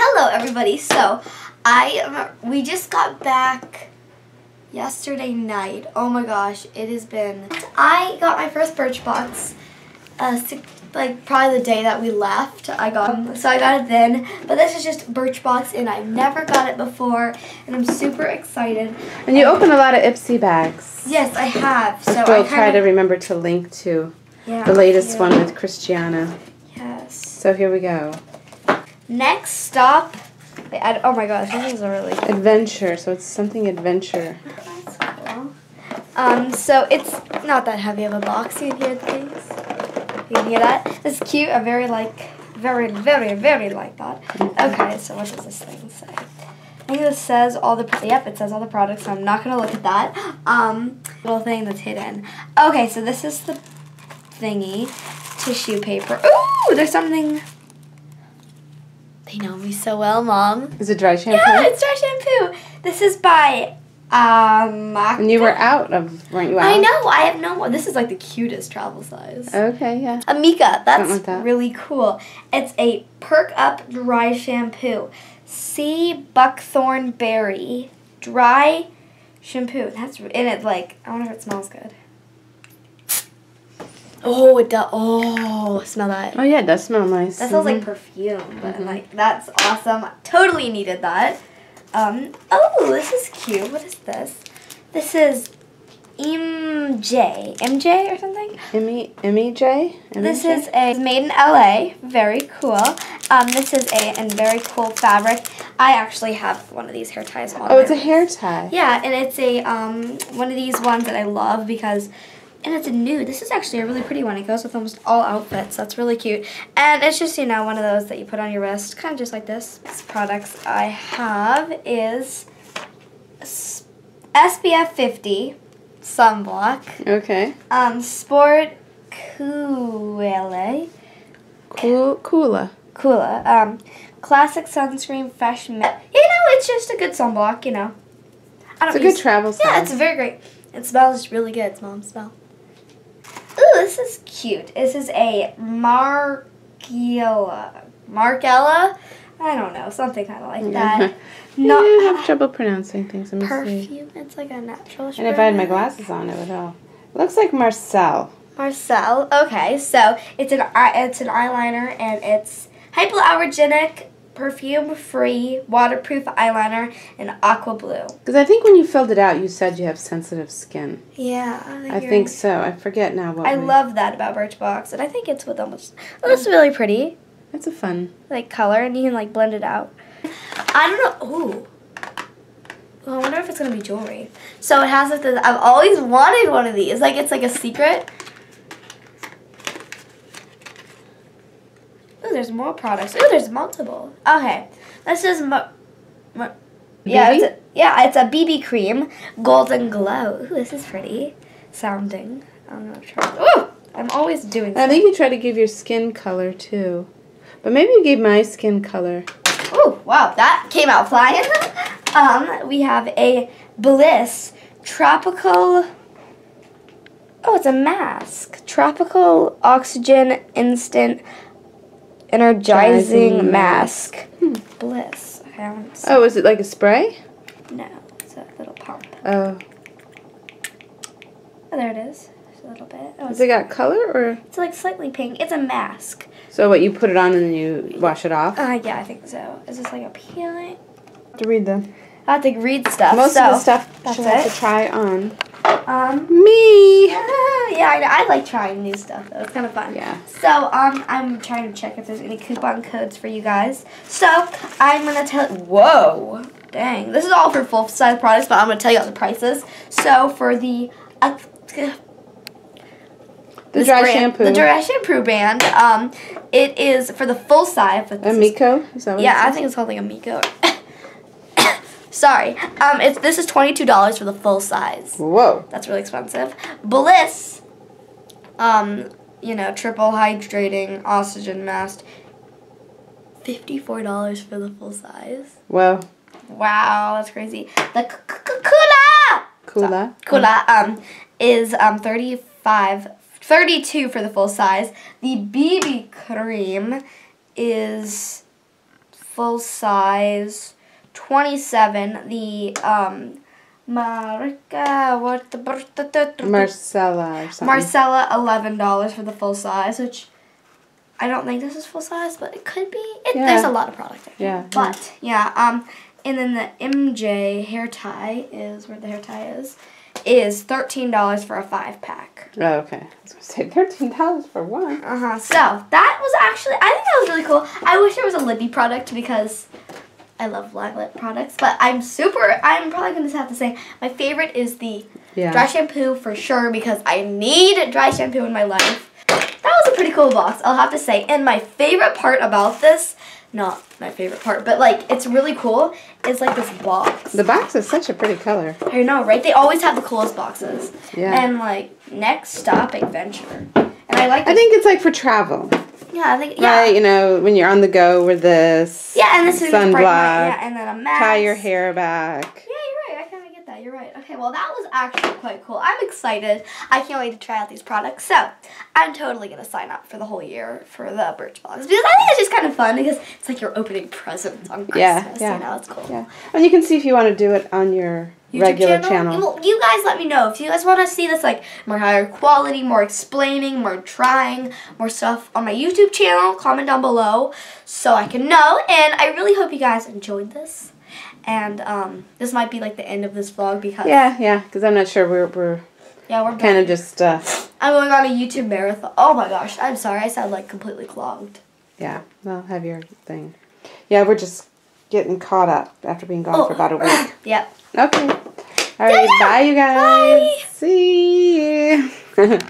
Hello, everybody. So, I we just got back yesterday night. Oh my gosh, it has been. I got my first Birchbox, uh, like probably the day that we left. I got them, so I got it then. But this is just Birchbox, and I've never got it before, and I'm super excited. And you open a lot of Ipsy bags. Yes, I have. So we'll I try to remember to link to yeah, the latest one with Christiana. Yes. So here we go. Next stop. Wait, I, oh my gosh, this is a really. Adventure. So it's something adventure. That's cool. Um, so it's not that heavy of a box. You can hear things. You can hear that. It's cute. I very like, very, very, very like that. Okay, so what does this thing say? I think this says all the, yep, it says all the products, so I'm not going to look at that. Um, little thing that's hidden. Okay, so this is the thingy. Tissue paper. Ooh, there's something. They know me so well, Mom. Is it dry shampoo? Yeah, it's dry shampoo. This is by um. And you were out of, weren't you out? I know. I have no more. This is like the cutest travel size. Okay, yeah. Amika, that's like that. really cool. It's a Perk Up Dry Shampoo. Sea Buckthorn Berry Dry Shampoo. That's and it's like I wonder if it smells good. Oh, it does. Oh, smell that. Oh yeah, it does smell nice. That smells like Mhm. perfume, but like that's awesome. Totally needed that. Um. Oh, this is cute. What is this? This is MJ, MJ or something. Emmy, Emi Jay. This is a made in LA. Very cool. Um, this is a and very cool fabric. I actually have one of these hair ties on. Oh, it's a hair tie. Yeah, and it's a um one of these ones that I love because. And it's a nude. This is actually a really pretty one. It goes with almost all outfits. That's really cute. And it's just, you know, one of those that you put on your wrist, kind of just like this. This products I have is SPF 50 sunblock, Okay. um, Sport Coole, Cool, cooler. Coola, um, classic sunscreen, fresh mint. You know, it's just a good sunblock. You know, I It's a don't good travel size. Yeah, it's very great. It smells really good. Mom, smell. This is cute. This is a Margiela. Margiela? I don't know, something kind of like that. No, you uh, have Not trouble pronouncing things. See. perfume. It's like a natural. And if I had my glasses on, it would help. It looks like Marcelle. Marcelle. Okay, so it's an eye, it's an eyeliner and it's hypoallergenic, perfume-free, waterproof eyeliner in aqua blue. Because I think when you filled it out, you said you have sensitive skin. Yeah, I think so. I forget now what. I love that about Birchbox, and I think it's with almost. Oh, it's really pretty, It's a fun. like color, and you can like blend it out. I don't know. Ooh. Well, I wonder if it's gonna be jewelry. So it has like this. I've always wanted one of these. Like it's like a secret. There's more products. Ooh, there's multiple. Okay, this is yeah, it's a, yeah, it's a BB cream, golden glow. Ooh, this is pretty sounding. I'm not sure. Ooh, I'm always doing. I think you try to give your skin color too. But maybe you gave my skin color. Oh, wow, that came out flying. um, we have a Bliss Tropical. Oh, it's a mask. Tropical Oxygen Instant Energizing Energizing mask. Hmm. Bliss. Okay, I want to Oh, is it like a spray? No, it's a little pump. Oh. Oh, there it is. Just a little bit. Oh, Has it got color or? it's like slightly pink. It's a mask. So what, you put it on and then you wash it off? Uh, yeah, I think so. Is this like a peeling? to read them. I have to read stuff. Most so of the stuff that's she'll have it. to try on. Um, Me! yeah, I, know. I like trying new stuff though. It's kind of fun. Yeah. So um, I'm trying to check if there's any coupon codes for you guys. So I'm gonna tell. Whoa, dang! This is all for full size products, but I'm gonna tell you all the prices. So for the uh, The dry brand- shampoo. the dry shampoo brand, um, it is for the full size. But is- Amico? Is that what yeah, I think it's called like Amico. Sorry. Um, it's this is twenty two dollars for the full size. Whoa. That's really expensive. Bliss, um, you know, triple hydrating oxygen mask. Fifty-four dollars for the full size. Well, Wow, that's crazy. The c- c- c- Coola, Coola. Coola, um, is um 35, 32 for the full size. The BB cream is full size 27. The um, Marca, what the Marcella or something. Marcella, eleven dollars for the full size, which I don't think this is full size, but it could be. It, Yeah. There's a lot of product there. Yeah, But yeah, um, and then the MJ hair tie is where the hair tie is, is thirteen dollars for a five pack. Oh, okay. I was gonna say thirteen dollars for one. Uh huh. So that was actually I think that was really cool. I wish there was a Libby product because I love lip products, but I'm super. I'm probably gonna have to say my favorite is the Yeah. dry shampoo for sure because I need dry shampoo in my life. That was a pretty cool box, I'll have to say. And my favorite part about this, not my favorite part, but like it's really cool, is like this box. The box is such a pretty color. I know, right? They always have the coolest boxes. Yeah. And like next stop adventure. And I like I think it's like for travel. yeah, I think yeah. Right, you know, when you're on the go with this. Yeah, and this is bright sunblock. light, Yeah, and then a mask. Tie your hair back. Yeah, you're right. I kind of get that. You're right. Okay, well, that was actually quite cool. I'm excited. I can't wait to try out these products. So, I'm totally going to sign up for the whole year for the Birchbox because I think it's just kind of fun because it's like you're opening presents on Christmas. Yeah, yeah. You know, it's cool. Yeah. And you can see if you want to do it on your YouTube regular channel. Well, you guys let me know if you guys want to see this like more higher quality, more explaining, more trying, more stuff on my YouTube channel. Comment down below so I can know. And I really hope you guys enjoyed this. And um, this might be like the end of this vlog because Yeah, yeah, because I'm not sure we're, we're yeah we're kind of just, uh, I'm going on a YouTube marathon. Oh my gosh, I'm sorry. I sound like completely clogged. yeah, well, have your thing. Yeah, we're just getting caught up after being gone for about a oh, week. Yep. Okay. All right, bye, you guys. Bye. See you.